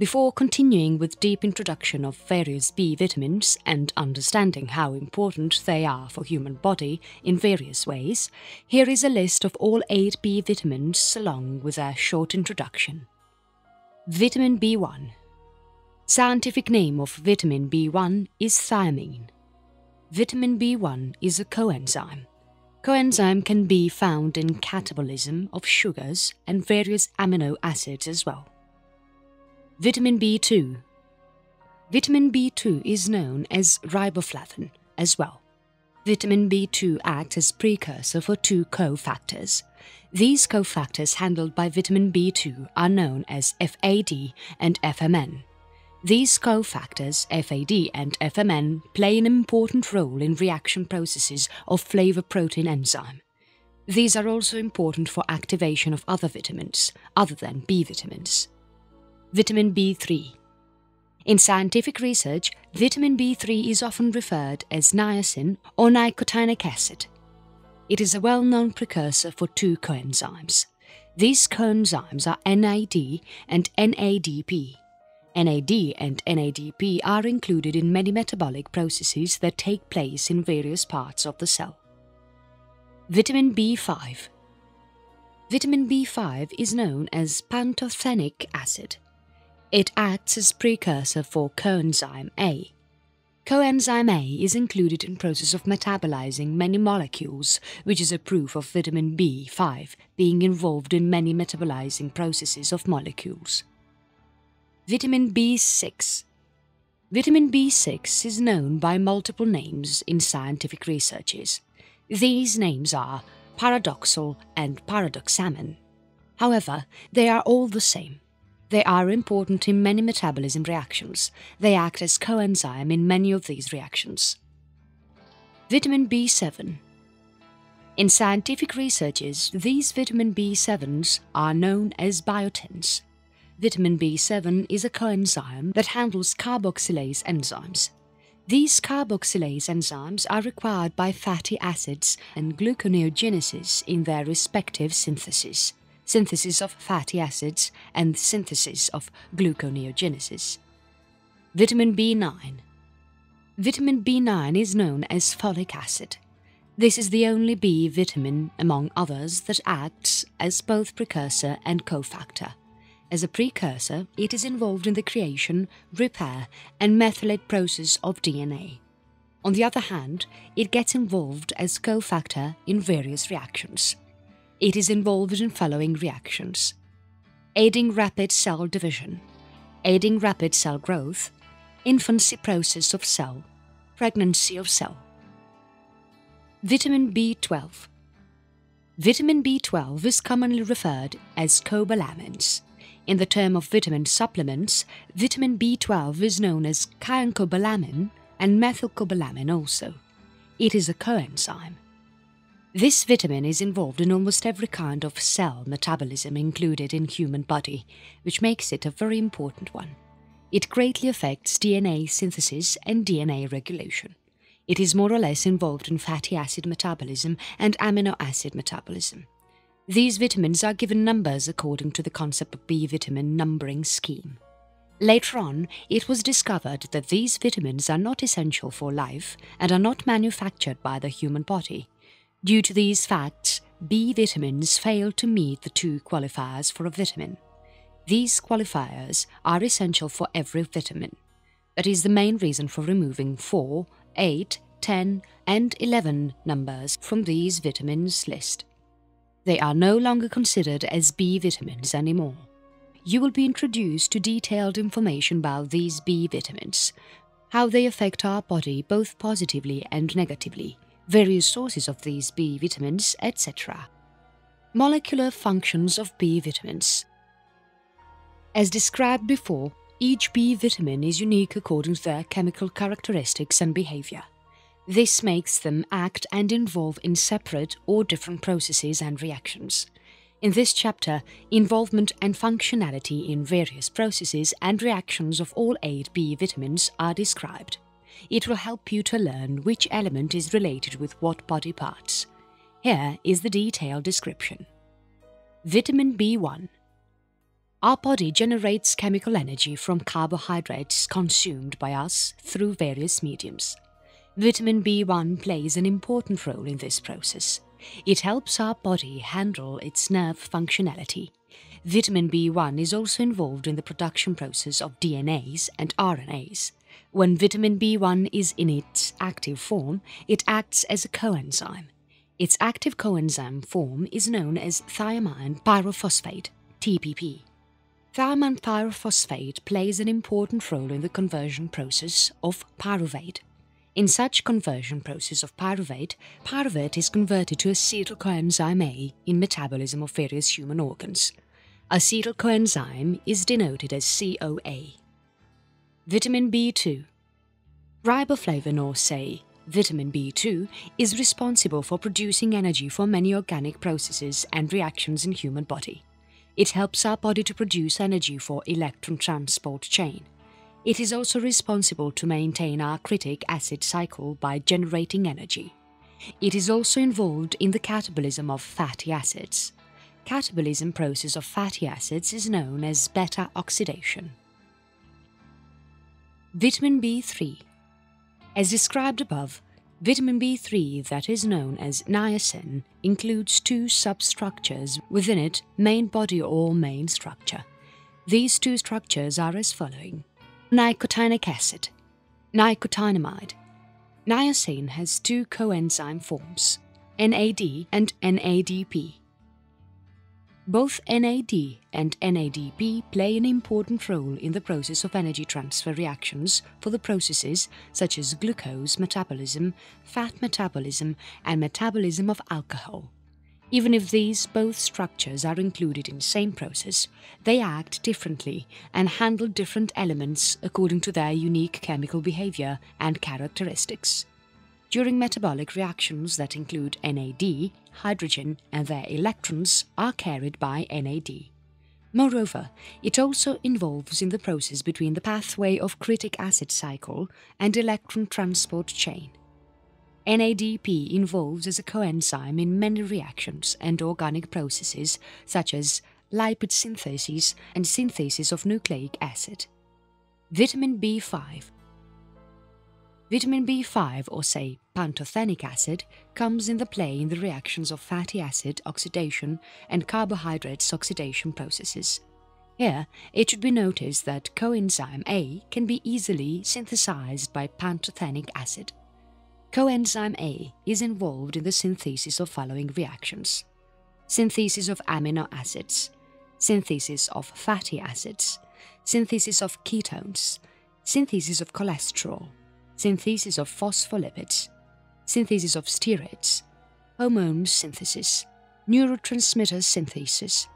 Before continuing with deep introduction of various B vitamins and understanding how important they are for human body in various ways, here is a list of all 8 B vitamins along with a short introduction. Vitamin B1 Scientific name of vitamin B1 is thiamine. Vitamin B1 is a coenzyme. Coenzyme can be found in catabolism of sugars and various amino acids as well. Vitamin B2 Vitamin B2 is known as riboflavin as well. Vitamin B2 acts as precursor for two cofactors. These cofactors handled by vitamin B2 are known as FAD and FMN. These cofactors, FAD and FMN, play an important role in reaction processes of flavoprotein enzyme. These are also important for activation of other vitamins, other than B vitamins. Vitamin B3. In scientific research, vitamin B3 is often referred as niacin or nicotinic acid. It is a well-known precursor for two coenzymes. These coenzymes are NAD and NADP. NAD and NADP are included in many metabolic processes that take place in various parts of the cell. Vitamin B5 Vitamin B5 is known as pantothenic acid. It acts as precursor for coenzyme A. Coenzyme A is included in process of metabolizing many molecules, which is a proof of vitamin B5 being involved in many metabolizing processes of molecules. Vitamin B6 Vitamin B6 is known by multiple names in scientific researches. These names are pyridoxal and pyridoxamine. However, they are all the same. They are important in many metabolism reactions. They act as coenzyme in many of these reactions. Vitamin B7 In scientific researches, these vitamin B7s are known as biotins. Vitamin B7 is a coenzyme that handles carboxylase enzymes. These carboxylase enzymes are required by fatty acids and gluconeogenesis in their respective synthesis synthesis of fatty acids, and synthesis of gluconeogenesis. Vitamin B9 Vitamin B9 is known as folic acid. This is the only B vitamin, among others, that acts as both precursor and cofactor. As a precursor, it is involved in the creation, repair, and methylate process of DNA. On the other hand, it gets involved as cofactor in various reactions. It is involved in following reactions aiding rapid cell division, aiding rapid cell growth, infancy process of cell, pregnancy of cell. Vitamin B12 Vitamin B12 is commonly referred as cobalamins. In the term of vitamin supplements, vitamin B12 is known as cyanocobalamin and methylcobalamin also. It is a coenzyme. This vitamin is involved in almost every kind of cell metabolism included in human body, which makes it a very important one. It greatly affects DNA synthesis and DNA regulation. It is more or less involved in fatty acid metabolism and amino acid metabolism. These vitamins are given numbers according to the concept of B vitamin numbering scheme. Later on, it was discovered that these vitamins are not essential for life and are not manufactured by the human body. Due to these facts, B vitamins fail to meet the two qualifiers for a vitamin. These qualifiers are essential for every vitamin. That is the main reason for removing 4, 8, 10 and 11 numbers from these vitamins list. They are no longer considered as B vitamins anymore. You will be introduced to detailed information about these B vitamins, how they affect our body both positively and negatively, various sources of these B vitamins, etc. Molecular functions of B vitamins. As described before, each B vitamin is unique according to their chemical characteristics and behavior. This makes them act and involve in separate or different processes and reactions. In this chapter, involvement and functionality in various processes and reactions of all eight B vitamins are described. It will help you to learn which element is related with what body parts. Here is the detailed description. Vitamin B1 Our body generates chemical energy from carbohydrates consumed by us through various mediums. Vitamin B1 plays an important role in this process. It helps our body handle its nerve functionality. Vitamin B1 is also involved in the production process of DNAs and RNAs. When vitamin B1 is in its active form, it acts as a coenzyme. Its active coenzyme form is known as thiamine pyrophosphate, TPP. Thiamine pyrophosphate plays an important role in the conversion process of pyruvate. In such conversion process of pyruvate, pyruvate is converted to acetyl coenzyme A in metabolism of various human organs. Acetyl coenzyme is denoted as CoA. Vitamin B2 Riboflavin or say vitamin B2 is responsible for producing energy for many organic processes and reactions in human body. It helps our body to produce energy for electron transport chain. It is also responsible to maintain our citric acid cycle by generating energy. It is also involved in the catabolism of fatty acids. Catabolism process of fatty acids is known as beta oxidation. Vitamin B3 As described above, Vitamin B3 that is known as niacin includes two substructures within it main body or main structure. These two structures are as following. Nicotinic acid, nicotinamide. Niacin has two coenzyme forms, NAD and NADP. Both NAD and NADP play an important role in the process of energy transfer reactions for the processes such as glucose metabolism, fat metabolism, and metabolism of alcohol. Even if these both structures are included in the same process, they act differently and handle different elements according to their unique chemical behavior and characteristics. During metabolic reactions that include NAD, hydrogen and their electrons are carried by NAD. Moreover, it also involves in the process between the pathway of citric acid cycle and electron transport chain. NADP involves as a coenzyme in many reactions and organic processes such as lipid synthesis and synthesis of nucleic acid. Vitamin B5 Vitamin B5 or say pantothenic acid comes in the play in the reactions of fatty acid oxidation and carbohydrates oxidation processes. Here, it should be noticed that coenzyme A can be easily synthesized by pantothenic acid. Coenzyme A is involved in the synthesis of following reactions. Synthesis of amino acids, synthesis of fatty acids, synthesis of ketones, synthesis of cholesterol, synthesis of phospholipids, synthesis of steroids, hormone synthesis, neurotransmitter synthesis,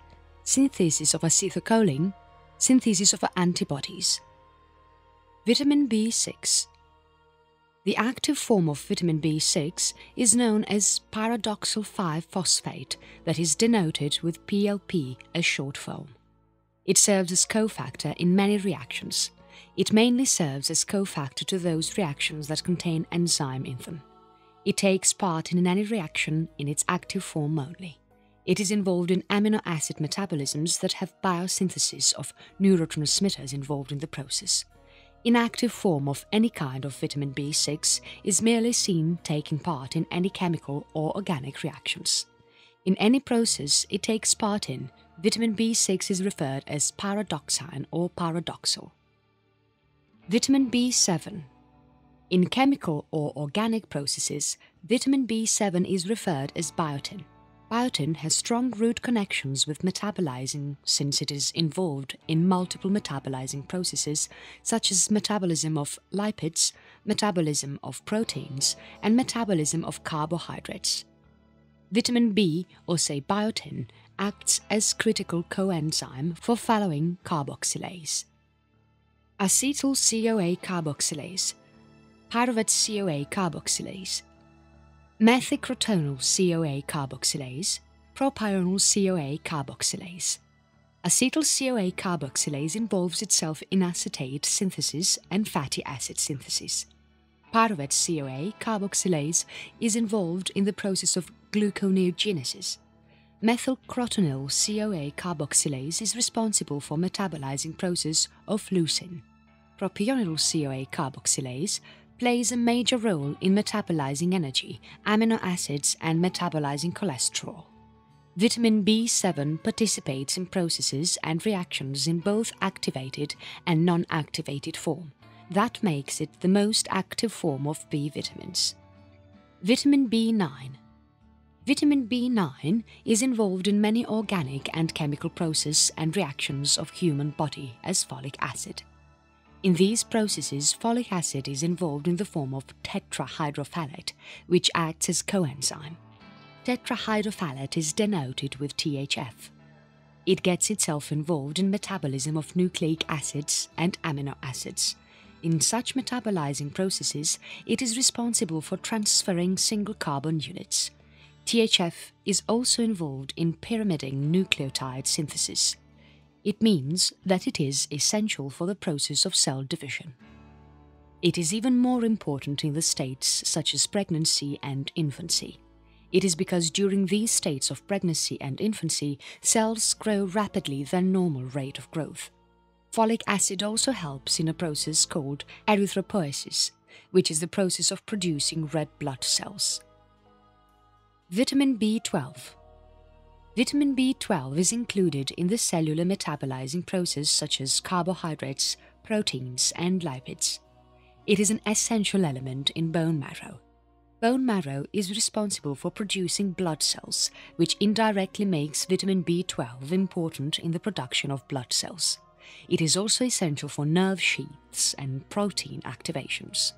synthesis of acetylcholine, synthesis of antibodies. Vitamin B6 The active form of vitamin B6 is known as pyridoxal 5-phosphate that is denoted with PLP as short form. It serves as cofactor in many reactions, it mainly serves as cofactor to those reactions that contain enzyme in them. It takes part in any reaction in its active form only. It is involved in amino acid metabolisms that have biosynthesis of neurotransmitters involved in the process. Inactive form of any kind of vitamin B6 is merely seen taking part in any chemical or organic reactions. In any process it takes part in, vitamin B6 is referred as pyridoxine or pyridoxal. Vitamin B7 In chemical or organic processes, vitamin B7 is referred as biotin. Biotin has strong root connections with metabolizing since it is involved in multiple metabolizing processes such as metabolism of lipids, metabolism of proteins, and metabolism of carbohydrates. Vitamin B, or say biotin, acts as critical coenzyme for following carboxylase acetyl CoA carboxylase, pyruvate CoA carboxylase, methylcrotonyl CoA carboxylase, propionyl CoA carboxylase. Acetyl CoA carboxylase involves itself in acetate synthesis and fatty acid synthesis. Pyruvate CoA carboxylase is involved in the process of gluconeogenesis. Methylcrotonyl CoA carboxylase is responsible for metabolizing process of leucine. Propionyl CoA carboxylase plays a major role in metabolizing energy, amino acids and metabolizing cholesterol. Vitamin B7 participates in processes and reactions in both activated and non-activated form. That makes it the most active form of B vitamins. Vitamin B9 Vitamin B9 is involved in many organic and chemical processes and reactions of human body as folic acid. In these processes, folic acid is involved in the form of tetrahydrofolate, which acts as coenzyme. Tetrahydrofolate is denoted with THF. It gets itself involved in metabolism of nucleic acids and amino acids. In such metabolizing processes, it is responsible for transferring single carbon units. THF is also involved in pyrimidine nucleotide synthesis. It means that it is essential for the process of cell division. It is even more important in the states such as pregnancy and infancy. It is because during these states of pregnancy and infancy, cells grow rapidly than normal rate of growth. Folic acid also helps in a process called erythropoiesis, which is the process of producing red blood cells. Vitamin B12 Vitamin B12 is included in the cellular metabolizing process such as carbohydrates, proteins and lipids. It is an essential element in bone marrow. Bone marrow is responsible for producing blood cells, which indirectly makes vitamin B12 important in the production of blood cells. It is also essential for nerve sheaths and protein activations.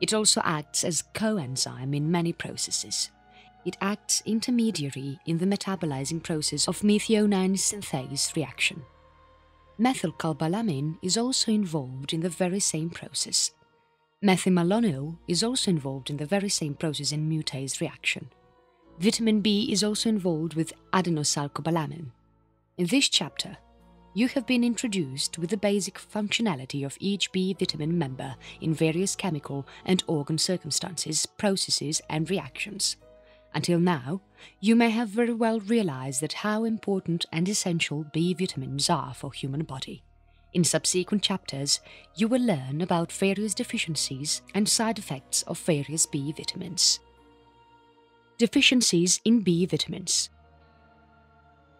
It also acts as coenzyme in many processes it acts intermediary in the metabolizing process of methionine synthase reaction. Methylcobalamin is also involved in the very same process. Methylmalonyl is also involved in the very same process in mutase reaction. Vitamin B is also involved with adenosylcobalamin. In this chapter, you have been introduced with the basic functionality of each B vitamin member in various chemical and organ circumstances, processes and reactions. Until now, you may have very well realized that how important and essential B vitamins are for human body. In subsequent chapters, you will learn about various deficiencies and side effects of various B vitamins. Deficiencies in B vitamins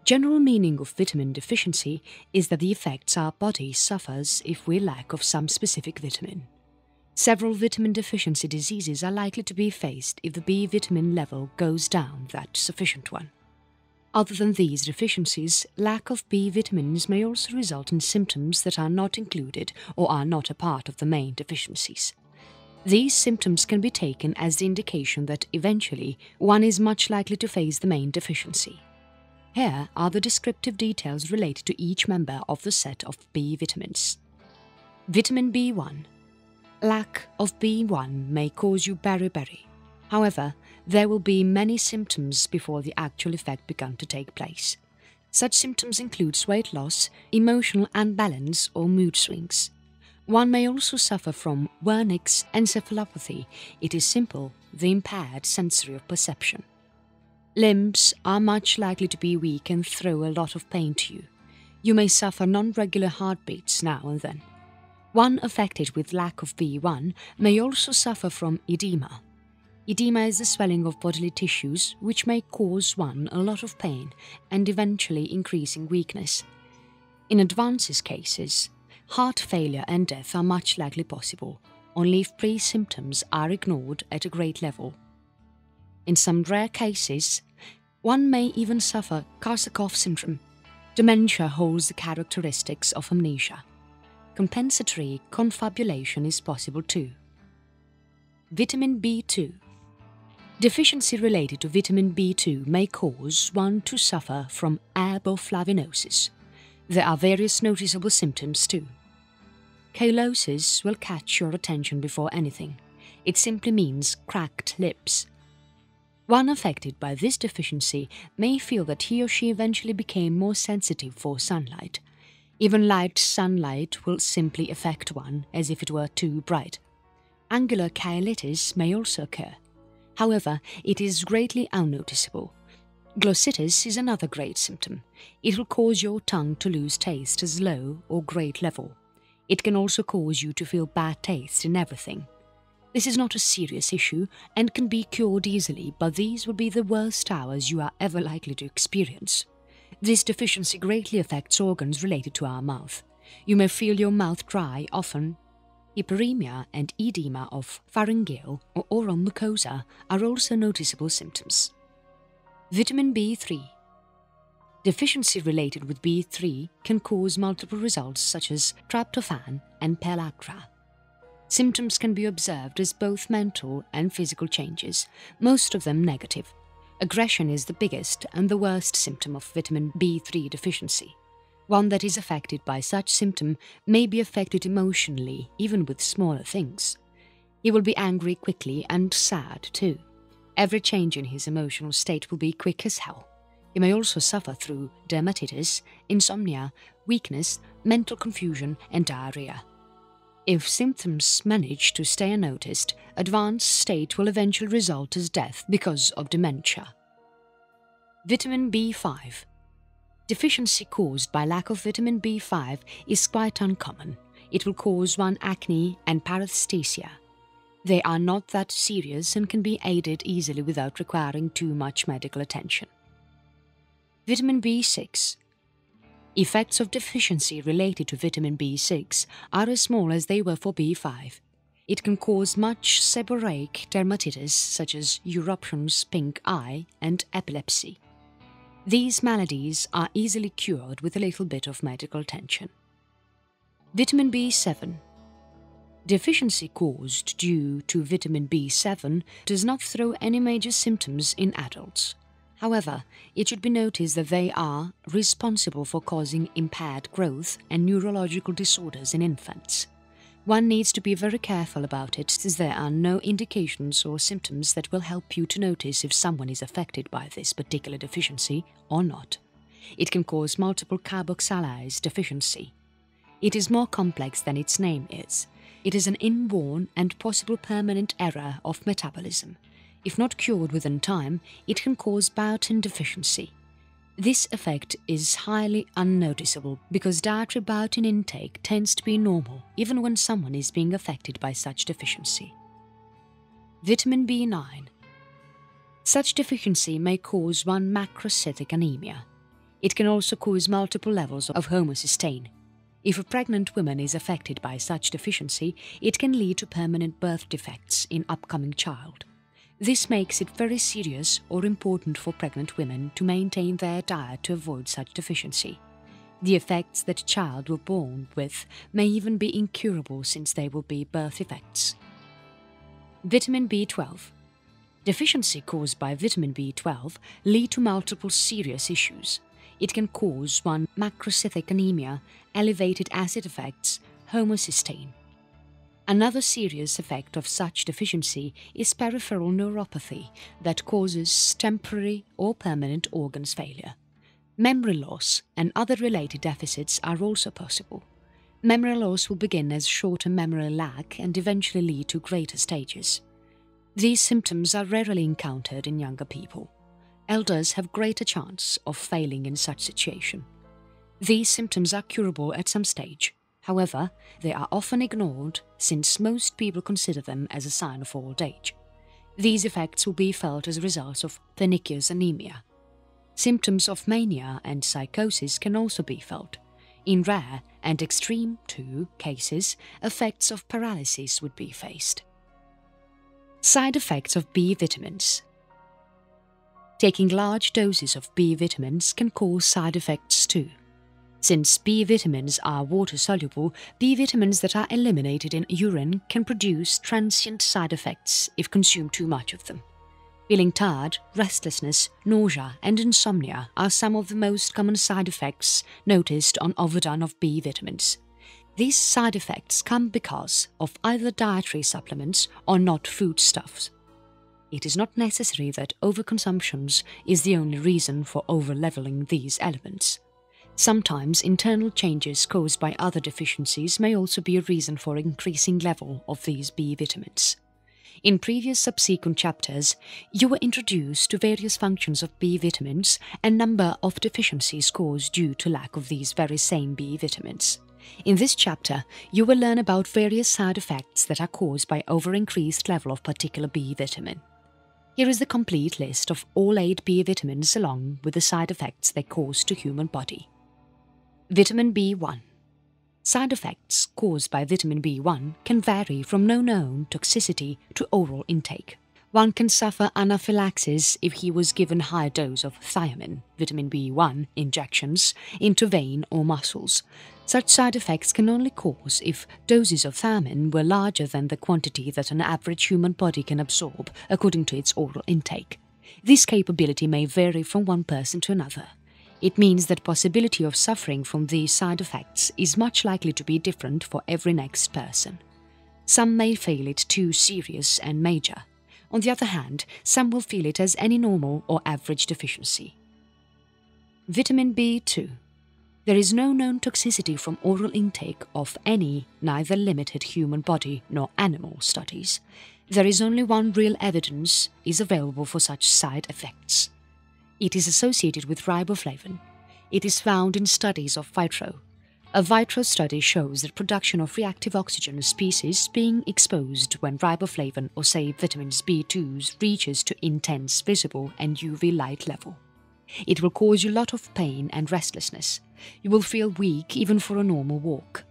General meaning of vitamin deficiency is that the effects our body suffers if we lack of some specific vitamin. Several vitamin deficiency diseases are likely to be faced if the B vitamin level goes down that sufficient one. Other than these deficiencies, lack of B vitamins may also result in symptoms that are not included or are not a part of the main deficiencies. These symptoms can be taken as the indication that eventually one is much likely to face the main deficiency. Here are the descriptive details related to each member of the set of B vitamins. Vitamin B1 Lack of B1 may cause you beriberi. However, there will be many symptoms before the actual effect begun to take place. Such symptoms include weight loss, emotional unbalance or mood swings. One may also suffer from Wernicke's encephalopathy. It is simple, the impaired sensory of perception. Limbs are much likely to be weak and throw a lot of pain to you. You may suffer non-regular heartbeats now and then. One affected with lack of B1 may also suffer from edema. Edema is the swelling of bodily tissues which may cause one a lot of pain and eventually increasing weakness. In advanced cases, heart failure and death are much likely possible, only if pre-symptoms are ignored at a great level. In some rare cases, one may even suffer Korsakoff syndrome. Dementia holds the characteristics of amnesia compensatory confabulation is possible too. Vitamin B2 Deficiency related to vitamin B2 may cause one to suffer from ariboflavinosis. There are various noticeable symptoms too. Cheilosis will catch your attention before anything. It simply means cracked lips. One affected by this deficiency may feel that he or she eventually became more sensitive for sunlight. Even light sunlight will simply affect one as if it were too bright. Angular cheilitis may also occur. However, it is greatly unnoticeable. Glossitis is another great symptom. It will cause your tongue to lose taste as low or great level. It can also cause you to feel bad taste in everything. This is not a serious issue and can be cured easily, but these will be the worst hours you are ever likely to experience. This deficiency greatly affects organs related to our mouth. You may feel your mouth dry often. Hyperemia and edema of pharyngeal or oral mucosa are also noticeable symptoms. Vitamin B3 Deficiency related with B3 can cause multiple results such as tryptophan and pellagra. Symptoms can be observed as both mental and physical changes, most of them negative. Aggression is the biggest and the worst symptom of vitamin B3 deficiency. One that is affected by such symptom may be affected emotionally, even with smaller things. He will be angry quickly and sad too. Every change in his emotional state will be quick as hell. He may also suffer through dermatitis, insomnia, weakness, mental confusion, and diarrhea. If symptoms manage to stay unnoticed, advanced state will eventually result as death because of dementia. Vitamin B5 Deficiency caused by lack of vitamin B5 is quite uncommon. It will cause one acne and paresthesia. They are not that serious and can be aided easily without requiring too much medical attention. Vitamin B6 Effects of deficiency related to vitamin B6 are as small as they were for B5. It can cause much seborrheic dermatitis such as eruptions, pink eye and epilepsy. These maladies are easily cured with a little bit of medical attention. Vitamin B7 Deficiency caused due to vitamin B7 does not throw any major symptoms in adults. However, it should be noticed that they are responsible for causing impaired growth and neurological disorders in infants. One needs to be very careful about it since there are no indications or symptoms that will help you to notice if someone is affected by this particular deficiency or not. It can cause multiple carboxylase deficiency. It is more complex than its name is. It is an inborn and possible permanent error of metabolism if not cured within time, it can cause biotin deficiency. This effect is highly unnoticeable because dietary biotin intake tends to be normal even when someone is being affected by such deficiency. Vitamin B9 Such deficiency may cause one macrocytic anemia. It can also cause multiple levels of homocysteine. If a pregnant woman is affected by such deficiency, it can lead to permanent birth defects in upcoming child. This makes it very serious or important for pregnant women to maintain their diet to avoid such deficiency. The effects that a child will born with may even be incurable since they will be birth effects. Vitamin B12 Deficiency caused by vitamin B12 lead to multiple serious issues. It can cause one macrocytic anemia, elevated acid effects, homocysteine, Another serious effect of such deficiency is peripheral neuropathy that causes temporary or permanent organs failure. Memory loss and other related deficits are also possible. Memory loss will begin as shorter memory lag and eventually lead to greater stages. These symptoms are rarely encountered in younger people. Elders have greater chance of failing in such situation. These symptoms are curable at some stage, However, they are often ignored since most people consider them as a sign of old age. These effects will be felt as a result of pernicious anemia. Symptoms of mania and psychosis can also be felt. In rare and extreme, too, cases, effects of paralysis would be faced. Side effects of B vitamins Taking large doses of B vitamins can cause side effects too. Since B vitamins are water soluble, B vitamins that are eliminated in urine can produce transient side effects if consumed too much of them. Feeling tired, restlessness, nausea, and insomnia are some of the most common side effects noticed on overdone of B vitamins. These side effects come because of either dietary supplements or not foodstuffs. It is not necessary that overconsumption is the only reason for overleveling these elements. Sometimes internal changes caused by other deficiencies may also be a reason for increasing level of these B vitamins. In previous subsequent chapters, you were introduced to various functions of B vitamins and number of deficiencies caused due to lack of these very same B vitamins. In this chapter, you will learn about various side effects that are caused by over-increased level of particular B vitamin. Here is the complete list of all 8 B vitamins along with the side effects they cause to human body. Vitamin B1 Side effects caused by vitamin B1 can vary from no known toxicity to oral intake. One can suffer anaphylaxis if he was given high dose of thiamine, vitamin B1, injections into vein or muscles. Such side effects can only cause if doses of thiamine were larger than the quantity that an average human body can absorb according to its oral intake. This capability may vary from one person to another. It means that possibility of suffering from these side effects is much likely to be different for every next person. Some may feel it too serious and major. On the other hand, some will feel it as any normal or average deficiency. Vitamin B2 There is no known toxicity from oral intake of any neither limited human body nor animal studies. There is only one real evidence is available for such side effects. It is associated with riboflavin. It is found in studies of vitro. A vitro study shows that production of reactive oxygen species being exposed when riboflavin or say vitamins B2s reaches to intense visible and UV light level. It will cause you a lot of pain and restlessness. You will feel weak even for a normal walk.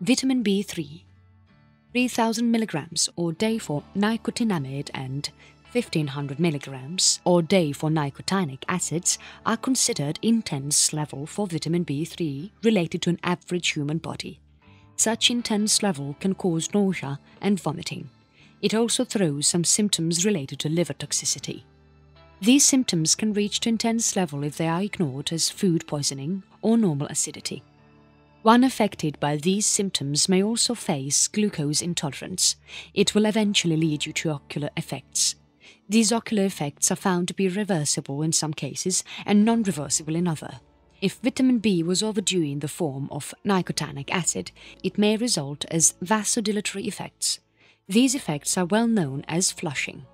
Vitamin B3 3000 milligrams or day for nicotinamide and 1500 milligrams or day for nicotinic acids are considered intense level for vitamin B3 related to an average human body. Such intense level can cause nausea and vomiting. It also throws some symptoms related to liver toxicity. These symptoms can reach to intense level if they are ignored as food poisoning or normal acidity. One affected by these symptoms may also face glucose intolerance. It will eventually lead you to ocular effects. These ocular effects are found to be reversible in some cases and non-reversible in other. If vitamin B was overdue in the form of nicotinic acid, it may result as vasodilatory effects. These effects are well known as flushing.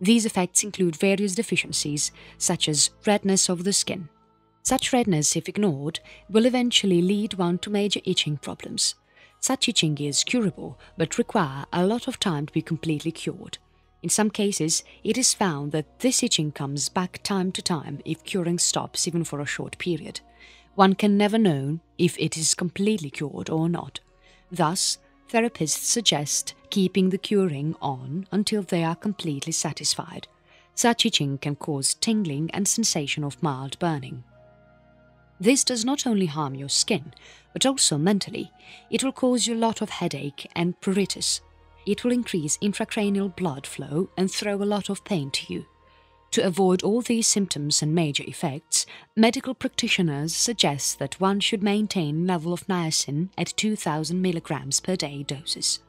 These effects include various deficiencies, such as redness of the skin. Such redness, if ignored, will eventually lead one to major itching problems. Such itching is curable, but require a lot of time to be completely cured. In some cases, it is found that this itching comes back time to time if curing stops even for a short period. One can never know if it is completely cured or not. Thus, therapists suggest keeping the curing on until they are completely satisfied. Such itching can cause tingling and sensation of mild burning. This does not only harm your skin, but also mentally. It will cause you a lot of headache and pruritus, it will increase intracranial blood flow and throw a lot of pain to you. To avoid all these symptoms and major effects, medical practitioners suggest that one should maintain level of niacin at 2000 mg per day doses.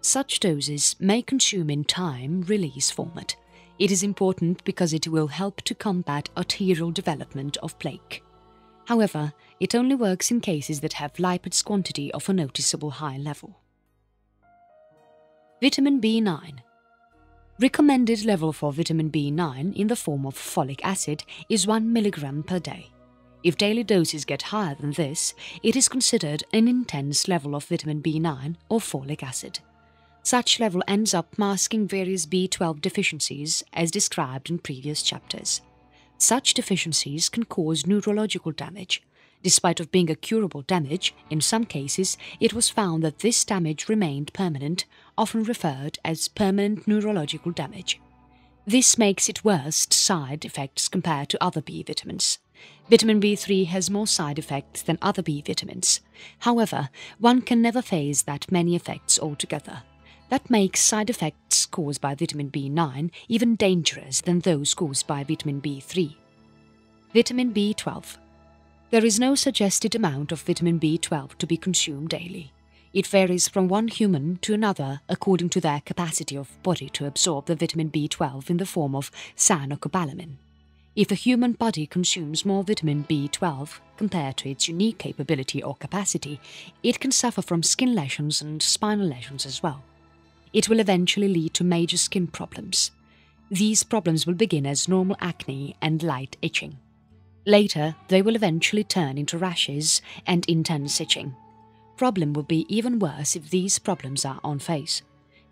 Such doses may consume in time release format. It is important because it will help to combat arterial development of plaque. However, it only works in cases that have lipids quantity of a noticeable high level. Vitamin B9 Recommended level for vitamin B9 in the form of folic acid is 1 mg per day. If daily doses get higher than this, it is considered an intense level of vitamin B9 or folic acid. Such level ends up masking various B12 deficiencies as described in previous chapters. Such deficiencies can cause neurological damage, Despite of being a curable damage, in some cases it was found that this damage remained permanent, often referred as permanent neurological damage. This makes it worst side effects compared to other B vitamins. Vitamin B3 has more side effects than other B vitamins. However, one can never face that many effects altogether. That makes side effects caused by vitamin B9 even dangerous than those caused by vitamin B3. Vitamin B12 there is no suggested amount of vitamin B12 to be consumed daily. It varies from one human to another according to their capacity of body to absorb the vitamin B12 in the form of cyanocobalamin. If a human body consumes more vitamin B12 compared to its unique capability or capacity, it can suffer from skin lesions and spinal lesions as well. It will eventually lead to major skin problems. These problems will begin as normal acne and light itching. Later, they will eventually turn into rashes and intense itching. Problem will be even worse if these problems are on face.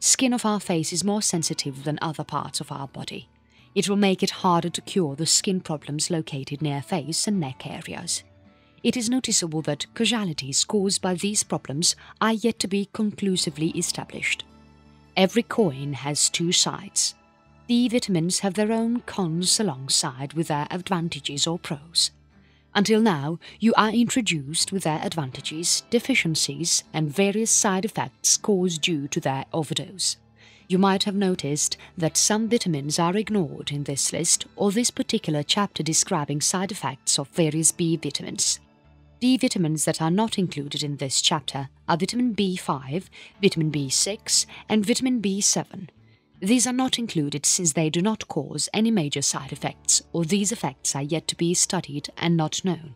Skin of our face is more sensitive than other parts of our body. It will make it harder to cure the skin problems located near face and neck areas. It is noticeable that causalities caused by these problems are yet to be conclusively established. Every coin has two sides. B vitamins have their own cons alongside with their advantages or pros. Until now, you are introduced with their advantages, deficiencies, and various side effects caused due to their overdose. You might have noticed that some vitamins are ignored in this list or this particular chapter describing side effects of various B vitamins. B vitamins that are not included in this chapter are vitamin B5, vitamin B6 and vitamin B7. These are not included since they do not cause any major side effects or these effects are yet to be studied and not known.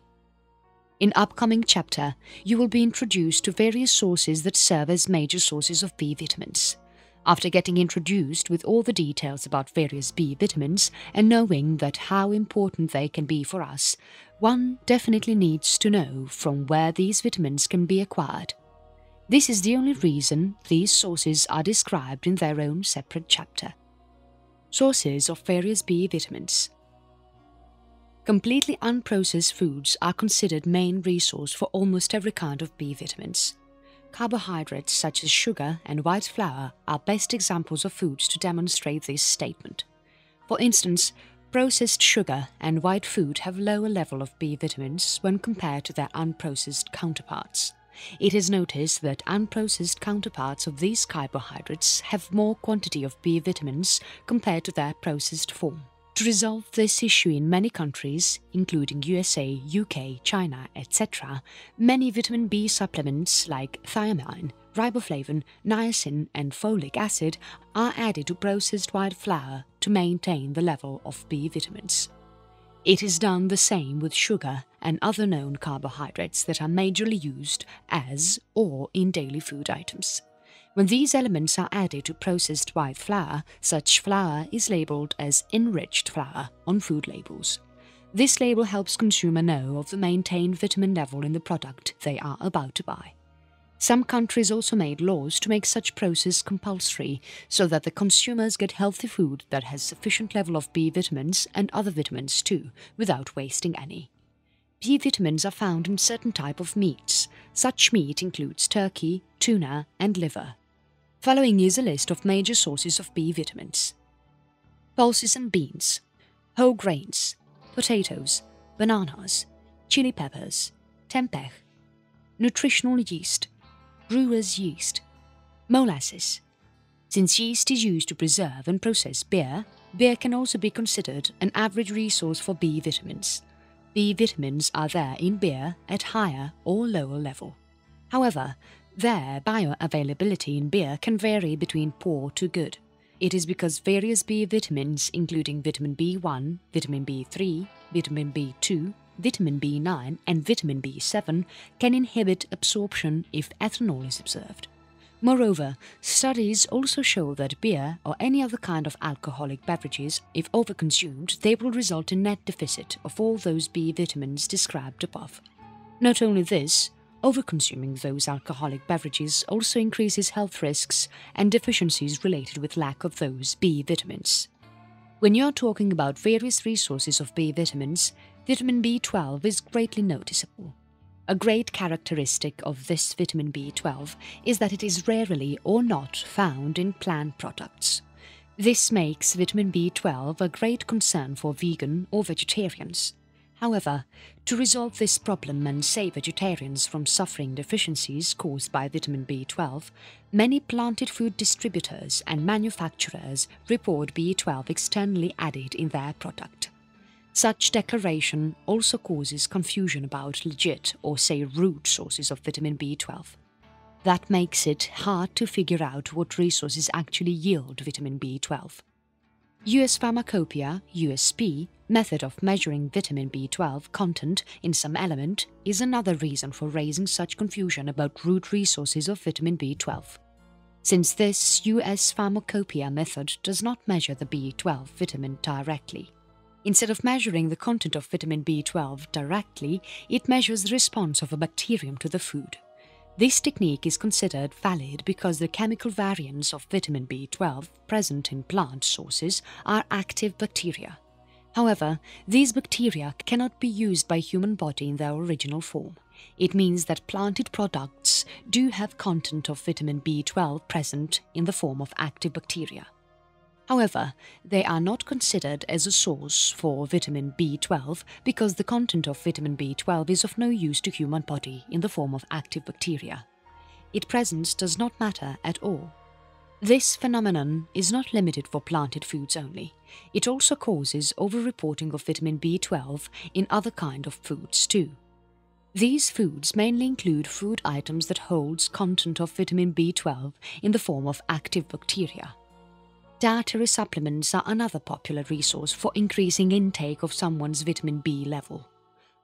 In upcoming chapter, you will be introduced to various sources that serve as major sources of B vitamins. After getting introduced with all the details about various B vitamins and knowing that how important they can be for us, one definitely needs to know from where these vitamins can be acquired. This is the only reason these sources are described in their own separate chapter. Sources of various B vitamins Completely unprocessed foods are considered main resource for almost every kind of B vitamins. Carbohydrates such as sugar and white flour are best examples of foods to demonstrate this statement. For instance, processed sugar and white food have lower level of B vitamins when compared to their unprocessed counterparts. It is noticed that unprocessed counterparts of these carbohydrates have more quantity of B vitamins compared to their processed form. To resolve this issue in many countries, including USA, UK, China, etc., many vitamin B supplements like thiamine, riboflavin, niacin and folic acid are added to processed white flour to maintain the level of B vitamins. It is done the same with sugar and other known carbohydrates that are majorly used as or in daily food items. When these elements are added to processed white flour, such flour is labelled as enriched flour on food labels. This label helps consumer know of the maintained vitamin level in the product they are about to buy. Some countries also made laws to make such process compulsory so that the consumers get healthy food that has sufficient level of B vitamins and other vitamins too, without wasting any. B vitamins are found in certain type of meats. Such meat includes turkey, tuna and liver. Following is a list of major sources of B vitamins. Pulses and beans, whole grains, potatoes, bananas, chili peppers, tempeh, nutritional yeast, brewer's yeast, molasses. Since yeast is used to preserve and process beer, beer can also be considered an average resource for B vitamins. B vitamins are there in beer at higher or lower level. However, their bioavailability in beer can vary between poor to good. It is because various B vitamins, including vitamin B1, vitamin B3, vitamin B2, vitamin B9, and vitamin B7, can inhibit absorption if ethanol is observed. Moreover, studies also show that beer or any other kind of alcoholic beverages, if overconsumed, they will result in net deficit of all those B vitamins described above. Not only this, Overconsuming those alcoholic beverages also increases health risks and deficiencies related with lack of those B vitamins. When you're talking about various resources of B vitamins, vitamin B12 is greatly noticeable. A great characteristic of this vitamin B12 is that it is rarely or not found in plant products. This makes vitamin B12 a great concern for vegan or vegetarians. However, to resolve this problem and save vegetarians from suffering deficiencies caused by vitamin B12, many planted food distributors and manufacturers report B12 externally added in their product. Such declaration also causes confusion about legit or say root sources of vitamin B12. That makes it hard to figure out what resources actually yield vitamin B12. US Pharmacopoeia, USP, method of measuring vitamin B12 content in some element is another reason for raising such confusion about root resources of vitamin B12. since this US pharmacopoeia method does not measure the B12 vitamin directly. Instead of measuring the content of vitamin B12 directly, it measures the response of a bacterium to the food. This technique is considered valid because the chemical variants of vitamin B12 present in plant sources are active bacteria. However, these bacteria cannot be used by human body in their original form. It means that planted products do have content of vitamin B12 present in the form of active bacteria. However, they are not considered as a source for vitamin B12 because the content of vitamin B12 is of no use to human body in the form of active bacteria. Its presence does not matter at all. This phenomenon is not limited for planted foods only. It also causes overreporting of vitamin B12 in other kind of foods too. These foods mainly include food items that holds content of vitamin B12 in the form of active bacteria. Dietary supplements are another popular resource for increasing intake of someone's vitamin B level.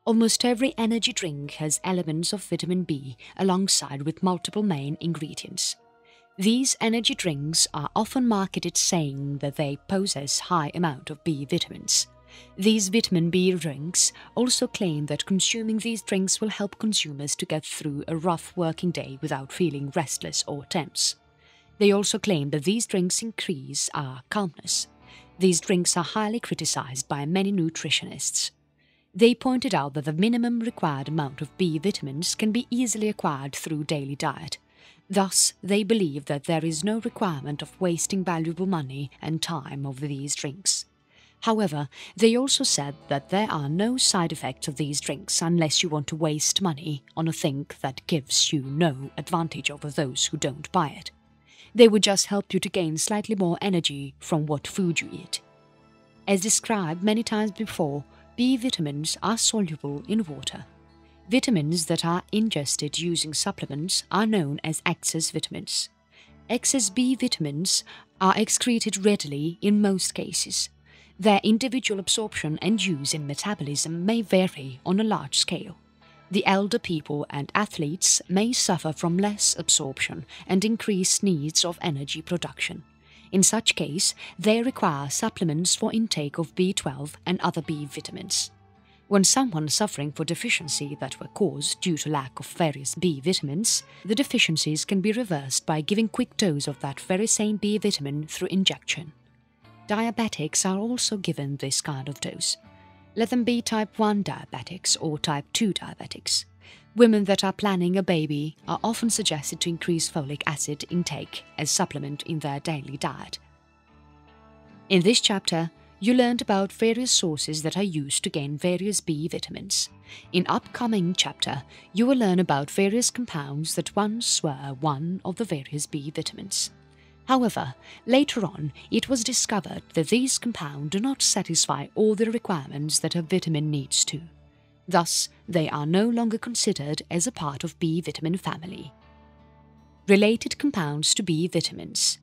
Almost every energy drink has elements of vitamin B alongside with multiple main ingredients. These energy drinks are often marketed saying that they possess high amount of B vitamins. These vitamin B drinks also claim that consuming these drinks will help consumers to get through a rough working day without feeling restless or tense. They also claim that these drinks increase our calmness. These drinks are highly criticized by many nutritionists. They pointed out that the minimum required amount of B vitamins can be easily acquired through daily diet. Thus, they believe that there is no requirement of wasting valuable money and time over these drinks. However, they also said that there are no side effects of these drinks unless you want to waste money on a thing that gives you no advantage over those who don't buy it. They would just help you to gain slightly more energy from what food you eat. As described many times before, B vitamins are soluble in water. Vitamins that are ingested using supplements are known as excess vitamins. Excess B vitamins are excreted readily in most cases. Their individual absorption and use in metabolism may vary on a large scale the elder people and athletes may suffer from less absorption and increased needs of energy production. In such case, they require supplements for intake of B12 and other B vitamins. When someone suffering for deficiency that were caused due to lack of various B vitamins, the deficiencies can be reversed by giving quick dose of that very same B vitamin through injection. Diabetics are also given this kind of dose let them be type 1 diabetics or type 2 diabetics. Women that are planning a baby are often suggested to increase folic acid intake as supplement in their daily diet. In this chapter, you learned about various sources that are used to gain various B vitamins. In upcoming chapter, you will learn about various compounds that once were one of the various B vitamins. However, later on it was discovered that these compounds do not satisfy all the requirements that a vitamin needs to. Thus, they are no longer considered as a part of B vitamin family. Related compounds to B vitamins.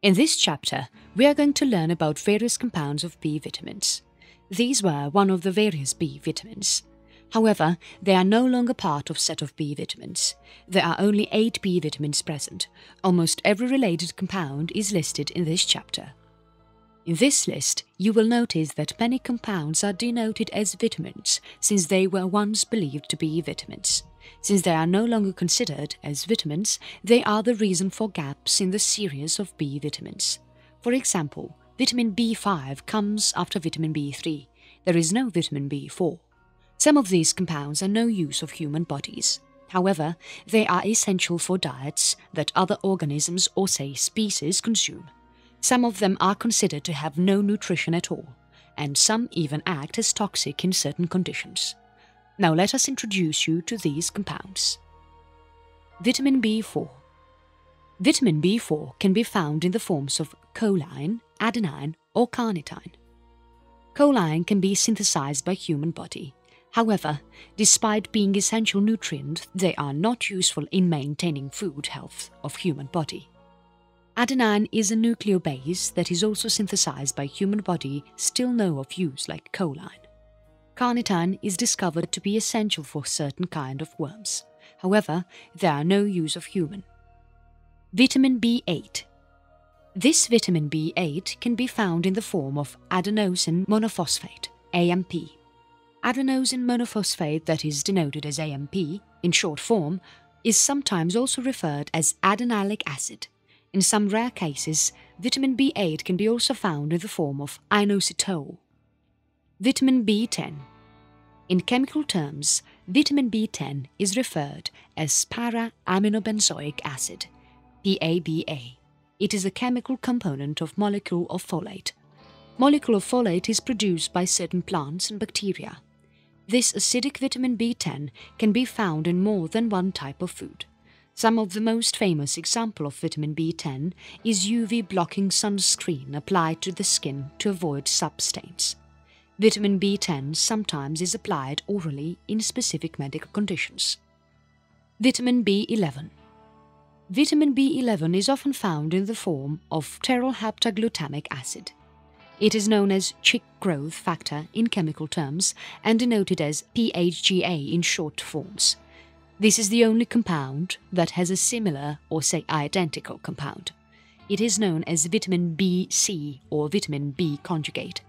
In this chapter, we are going to learn about various compounds of B vitamins. These were one of the various B vitamins. However, they are no longer part of set of B vitamins. There are only 8 B vitamins present. Almost every related compound is listed in this chapter. In this list, you will notice that many compounds are denoted as vitamins since they were once believed to be vitamins. Since they are no longer considered as vitamins, they are the reason for gaps in the series of B vitamins. For example, vitamin B5 comes after vitamin B3. There is no vitamin B4. Some of these compounds are no use of human bodies. However, they are essential for diets that other organisms or say species consume. Some of them are considered to have no nutrition at all, and some even act as toxic in certain conditions. Now let us introduce you to these compounds. Vitamin B4 Vitamin B4 can be found in the forms of choline, adenine or carnitine. Choline can be synthesized by human body However, despite being essential nutrient, they are not useful in maintaining food health of human body. Adenine is a nucleobase that is also synthesized by human body still no of use like choline. Carnitine is discovered to be essential for certain kind of worms. However, there are no use of human. Vitamin B8 This vitamin B8 can be found in the form of adenosine monophosphate, AMP. Adenosine monophosphate, that is denoted as AMP, in short form, is sometimes also referred as adenylic acid. In some rare cases, vitamin B8 can be also found in the form of inositol. Vitamin B10 In chemical terms, vitamin B10 is referred as para-aminobenzoic acid, PABA. It is a chemical component of molecule of folate. Molecule of folate is produced by certain plants and bacteria. This acidic vitamin B10 can be found in more than one type of food. Some of the most famous example of vitamin B10 is UV blocking sunscreen applied to the skin to avoid substains. Vitamin B10 sometimes is applied orally in specific medical conditions. Vitamin B11 Vitamin B11 is often found in the form of pteroheptaglutamic acid. It is known as chick growth factor in chemical terms and denoted as PHGA in short forms. This is the only compound that has a similar or say identical compound. It is known as vitamin BC or vitamin B conjugate.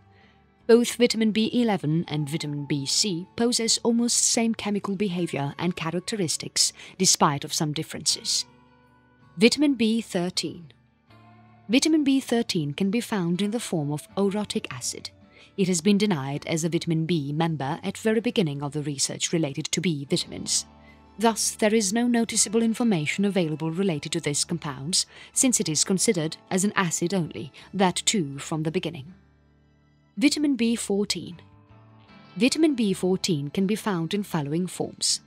Both vitamin B11 and vitamin BC possess almost same chemical behavior and characteristics despite of some differences. Vitamin B13 Vitamin B13 can be found in the form of orotic acid. It has been denied as a vitamin B member at very beginning of the research related to B vitamins. Thus, there is no noticeable information available related to these compounds, since it is considered as an acid only, that too from the beginning. Vitamin B14 Vitamin B14 can be found in following forms.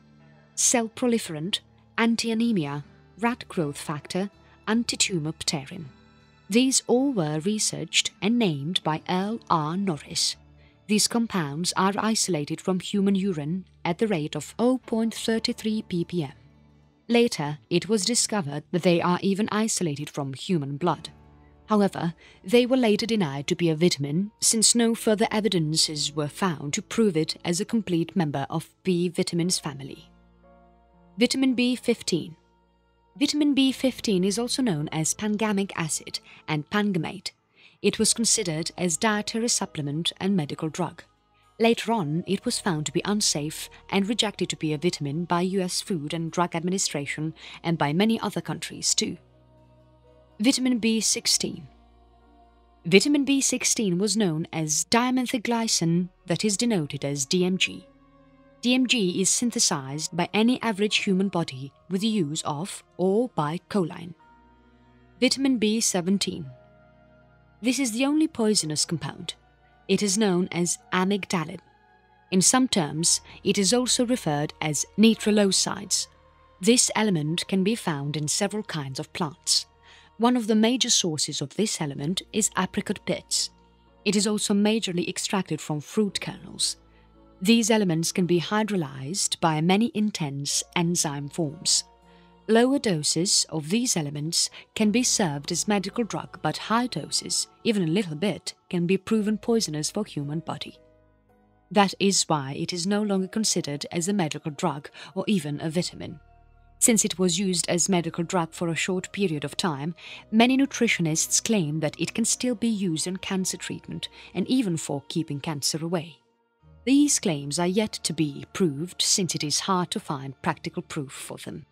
Cell proliferant, anti-anemia, rat growth factor, anti-tumor pterin. These all were researched and named by Earl R. Norris. These compounds are isolated from human urine at the rate of 0.33 ppm. Later, it was discovered that they are even isolated from human blood. However, they were later denied to be a vitamin since no further evidences were found to prove it as a complete member of B vitamins family. Vitamin B15 Vitamin B15 is also known as pangamic acid and pangamate. It was considered as dietary supplement and medical drug. Later on, it was found to be unsafe and rejected to be a vitamin by US Food and Drug Administration and by many other countries too. Vitamin B16 Vitamin B16 was known as dimethylglycine that is denoted as DMG. DMG is synthesized by any average human body with the use of or by choline. Vitamin B17. This is the only poisonous compound. It is known as amygdalin. In some terms, it is also referred as nitrilosides. This element can be found in several kinds of plants. One of the major sources of this element is apricot pits. It is also majorly extracted from fruit kernels. These elements can be hydrolyzed by many intense enzyme forms. Lower doses of these elements can be served as medical drug but high doses, even a little bit, can be proven poisonous for human body. That is why it is no longer considered as a medical drug or even a vitamin. Since it was used as medical drug for a short period of time, many nutritionists claim that it can still be used in cancer treatment and even for keeping cancer away. These claims are yet to be proved since it is hard to find practical proof for them.